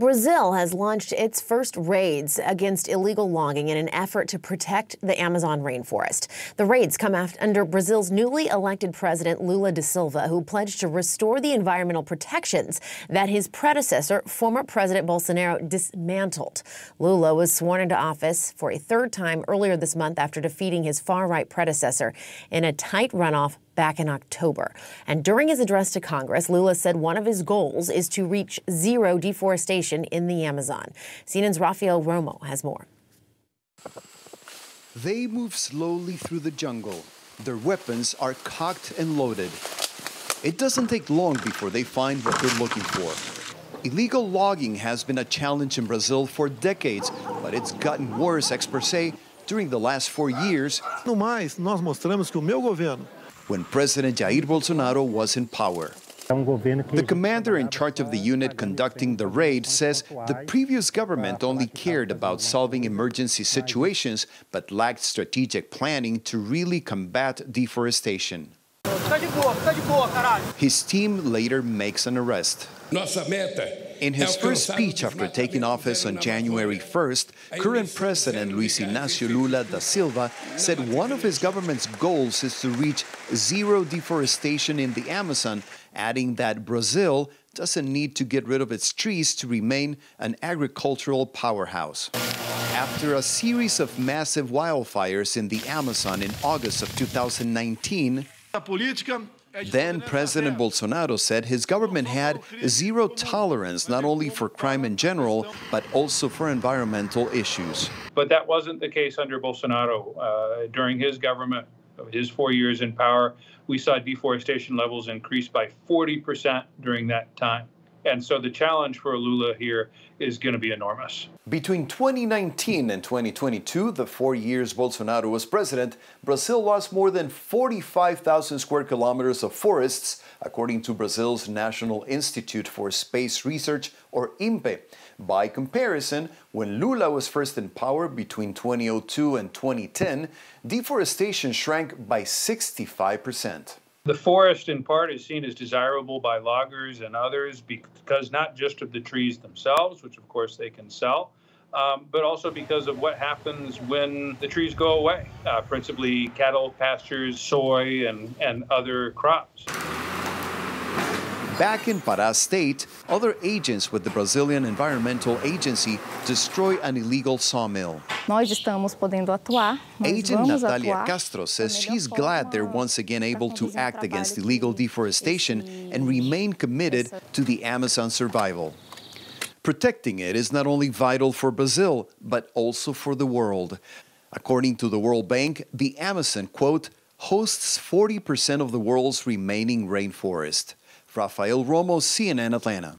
Brazil has launched its first raids against illegal logging in an effort to protect the Amazon rainforest. The raids come after, under Brazil's newly elected president Lula da Silva, who pledged to restore the environmental protections that his predecessor, former President Bolsonaro, dismantled. Lula was sworn into office for a third time earlier this month after defeating his far right predecessor in a tight runoff back in October. And during his address to Congress, Lula said one of his goals is to reach zero deforestation in the Amazon. CNN's Rafael Romo has more. They move slowly through the jungle. Their weapons are cocked and loaded. It doesn't take long before they find what they're looking for. Illegal logging has been a challenge in Brazil for decades, but it's gotten worse, experts say, during the last four years. No mais, nós mostramos que o meu governo when President Jair Bolsonaro was in power. The commander in charge of the unit conducting the raid says the previous government only cared about solving emergency situations but lacked strategic planning to really combat deforestation. His team later makes an arrest. In his first speech after taking office on January 1st, current President Luiz Inácio Lula da Silva said one of his government's goals is to reach zero deforestation in the Amazon, adding that Brazil doesn't need to get rid of its trees to remain an agricultural powerhouse. After a series of massive wildfires in the Amazon in August of 2019, then President Bolsonaro said his government had zero tolerance not only for crime in general, but also for environmental issues. But that wasn't the case under Bolsonaro. Uh, during his government, his four years in power, we saw deforestation levels increase by 40% during that time. And so the challenge for Lula here is going to be enormous. Between 2019 and 2022, the four years Bolsonaro was president, Brazil lost more than 45,000 square kilometers of forests, according to Brazil's National Institute for Space Research, or INPE. By comparison, when Lula was first in power between 2002 and 2010, deforestation shrank by 65 percent. The forest, in part, is seen as desirable by loggers and others because not just of the trees themselves, which of course they can sell, um, but also because of what happens when the trees go away, uh, principally cattle pastures, soy, and, and other crops. Back in Pará State, other agents with the Brazilian Environmental Agency destroy an illegal sawmill. Nós estamos podendo atuar. Agent Natalia Castro says she's glad they're once again able to act against illegal deforestation and remain committed to the Amazon survival. Protecting it is not only vital for Brazil, but also for the world. According to the World Bank, the Amazon, quote, hosts 40% of the world's remaining rainforest. Rafael Romo, CNN Atlanta.